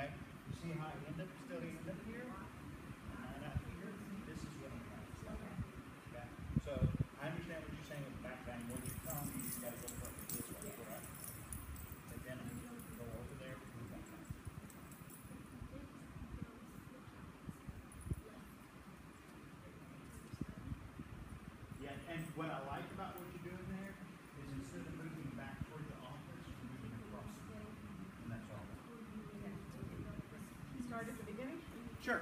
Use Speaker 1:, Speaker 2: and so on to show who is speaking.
Speaker 1: okay? You see how I end up, still end up here? And out here, this is what I'm trying to. Okay, so I understand what you're saying with the back bang, when you come, you just gotta go perfect this way, correct? And then go over there, move back down. Yeah, and what I like about what you're doing Sure.